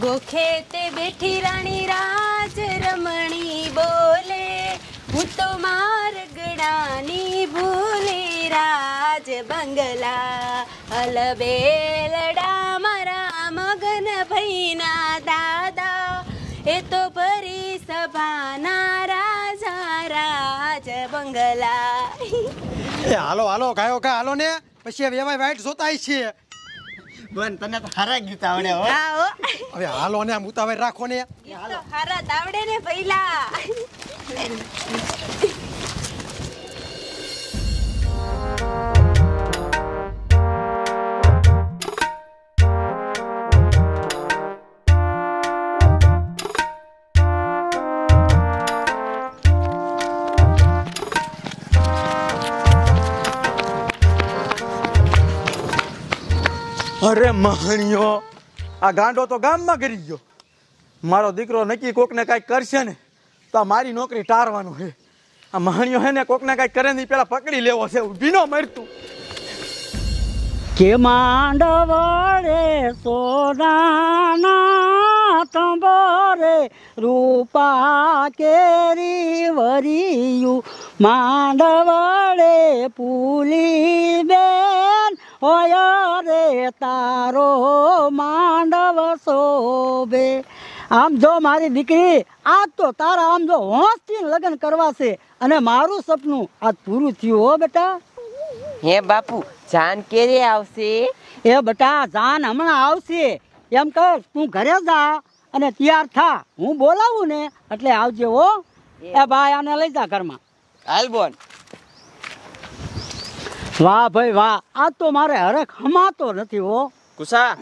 ગોખે તે બેઠી રાણી રાજ રમણી બોલે, હું તો મારગડાની ભૂલી, રાજ બંગલા હલબેલડા મારા મગન ભઈના દાદા. એ તો પરી સભાના રાજા, રાજ બંગલા. હાલો હાલો ગાયો કા, હાલો ને? પછી એમાં વાઈટ જોતાય છે. બોન તને તો હારા ગીત આવડે હો. હવે હાલો ને આમ ઉતાવળ રાખો ને. હાલો હારા તાવડે ને પહેલા. અરે મહણિયો, આ ગાંડો તો ગામમાં કરી ગયો. મારો દીકરો નક્કી કોકને કાંઈક કરશે ને, તો આ મારી નોકરી ટારવાનું છે. આ મહણિયો હે ને, કોકને કાંઈક કરે ને, ઈ પેલા પકડી લેવો છે, ઊભી નો મરતું. કે માંડવડે સોનાના તંબોરે રૂપા કેરી વરિયું. માંડવડે પુલી બેન હોય રે તારો માંડવ શોભે. આમ જો મારી દીકરી આજ તો તારા આમ જો હોંશથી લગ્ન કરવા છે અને મારું સપનું આજ પૂરું થયું હો બેટા. હે બાપુ જાન કેરે આવશે? એ બટા જાન હમણાં આવશે. એમ કર તું ઘરે જા અને તૈયાર થા. હું બોલાવું ને એટલે આવજે હો. એ. ભાઈ આને લઈ જા ઘરમાં. હાલ બોન વાહ ભાઈ વાહ આ તો મારે હરખ હમાતો નથી હો. કુસા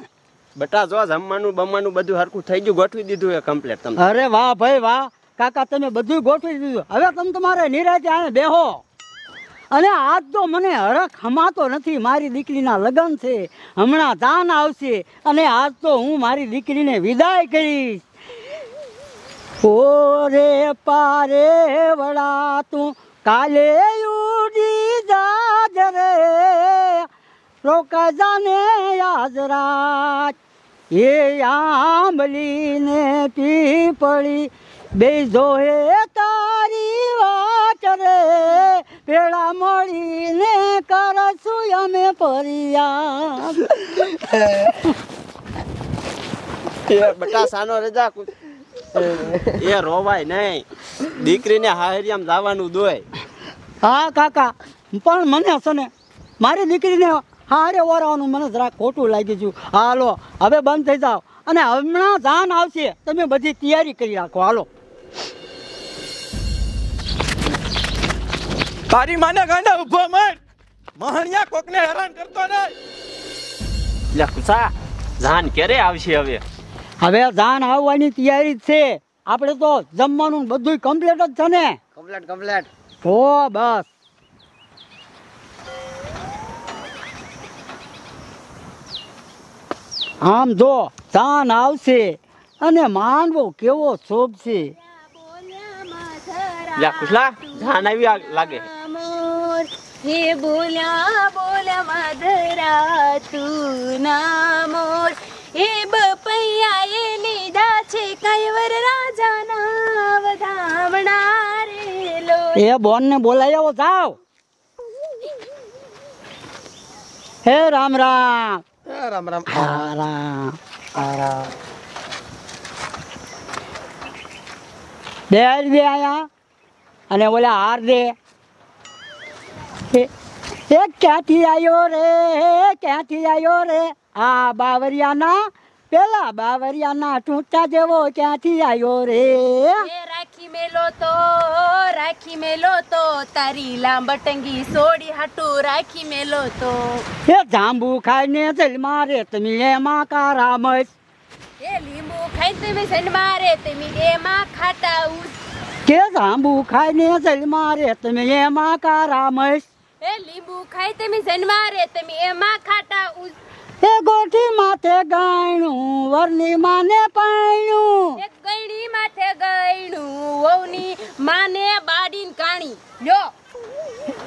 બટા જો જમવાનું બમવાનું બધું હરખું થઈ ગયું ગોઠવી દીધું એ કમ્પ્લીટ તમે અરે વાહ ભાઈ વાહ કાકા તમે બધું ગોઠવી દીધું. હવે તમે તમારે નિરાજે આને બેહો. અને આજ તો મને હરખ હમાતો નથી મારી દીકરીના લગ્ન છે હમણાં દાન આવશે અને આજ તો હું મારી દીકરીને વિદાય કરીશ. ઓરે પારે વડા તું કાલે ઉડી જાજ રે. રોકા જાને આજ રાત એ આંબલીને પીપળી બે જોહે તારી વાટ રે. પેડા મળીને કરશું અમે ફરિયાદ. એ બટા સાનો રજા કુ- એ રોવાય નહીં. દીકરીને હાહરિયામ જવાનું દોય હા કાકા. પણ મને હશે ને મારી દીકરીને હારે ઓરાવાનું મને જરા ખોટું લાગી ગયું હાલો હવે બંધ થઈ જાઓ. અને હમણાં જાન આવશે. તમે બધી તૈયારી કરી રાખો. હાલો. તારી માને ગાંડા ઊભો મર. મહણિયા કોકને હેરાન કરતો નહીં. લે કુસા જાન ક્યારે આવશે હવે? હવે જાન આવવાની તૈયારી છે. આપણે તો જમવાનું બધું કમ્પ્લીટ જ છે ને. કમ્પ્લીટ કમ્પ્લેટ તો બસ. આમ જો તાન આવશે અને માંડવો કેવો શોભશે. છે જાન આવી લાગે. હે બોલ્યા બોલ્યા માધરા તું ના મોર એ બોન ને બોલાઈ આવો જાઓ. હે રામ રામ. રામ રામ. રામ રામ. બે દે આયા. અને ઓલા હાર દે. એ ક્યાંથી આવ્યો રે? ક્યાંથી આવ્યો રે? આ બાવરિયાના પેલા બાવરિયાના ટૂંટા જેવો ક્યાંથી આવ્યો રે? રાખી મેલો તો રાખી મેલો તો તારી લાંબટંગી સોડી હટુ રાખી મેલો તો. એ જાંબુ ખાઈને જલ મારે તમે એમાં કારામત એ લીંબુ ખાઈ તમે સનમારે તમે એમાં ખાટા ઉસ કે જાંબુ ખાઈને જલ મારે તમે એમાં કારામત એ લીંબુ ખાઈ તમે સનમારે તમે એમાં ખાટા ઉસ એ ગોઠી માથે ગાયણું વરની માને પાયણું. એક માથે ગાયણું વહુની માને બાડીન કાણી. લ્યો.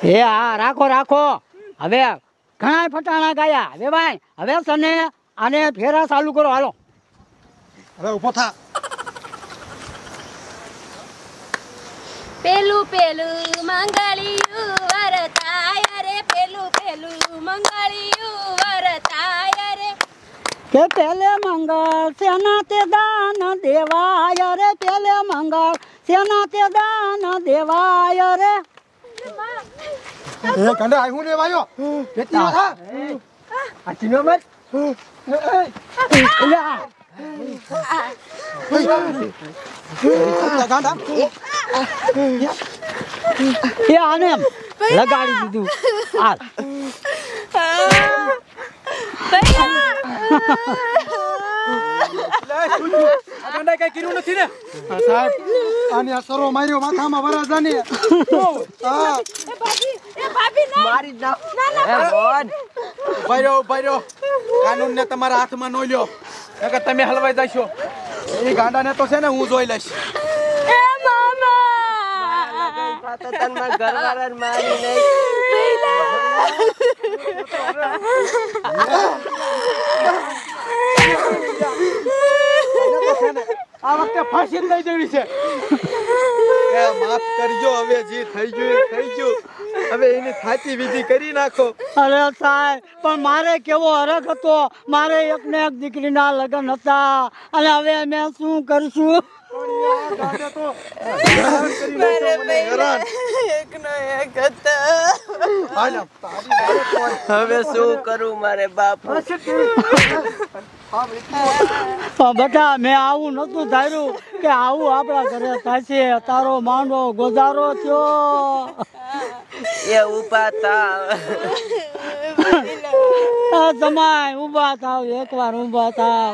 એ હા રાખો રાખો. હવે ઘણા ફટાણા ગાયા. હવે ભાઈ હવે સને આને ફેરા ચાલુ કરો. હાલો. હવે ઊભો થા. પેલું પેલું મંગળિયું વરતાય રે. પેલું પેલું મંગળિયું કે પેલે મંગળ સેના તે દાન દેવાય રે પેલે મંગળ સેના તે દાન દેવાય રે. એ કંડે આઈ હું ને વાયો? કેટલી થા આ ચીનો મત એ લગાડી દીધું. આ ગાંડા કઈ કર્યું નથી ને. સાહેબ આને સરો માર્યો માથામાં વરાજાને હા મારી એ રહ્યો ઊભા રહ્યો કાનૂન ને. તમારા હાથમાં નો લ્યો નકર તમે હલવાઈ જશો એ ગાંડાને તો છે ને. હું જોઈ લઈશ તને મારા મારી નહીં આ વખતે ફાંસી લઈ દેવી છે. માફ કરજો હવે જે થઈ ગયું એ થઈ ગયું. હવે એની થાતી વિધિ કરી નાખો. અરે સાહેબ પણ મારે કેવો હરખ હતો. મારે એક ને એક દીકરીના લગ્ન હતા. અને હવે અમે શું કરશું. હવે શું કરું મારે બાપુ? પણ બેટા મેં આવું નતું ધાર્યું કે આવું આપણા ઘરે થશે. તારો માંડવો ગોજારો થયો. એ ઊભા થા આ જમાય ઊભા થાવ એકવાર ઊભા થાવ.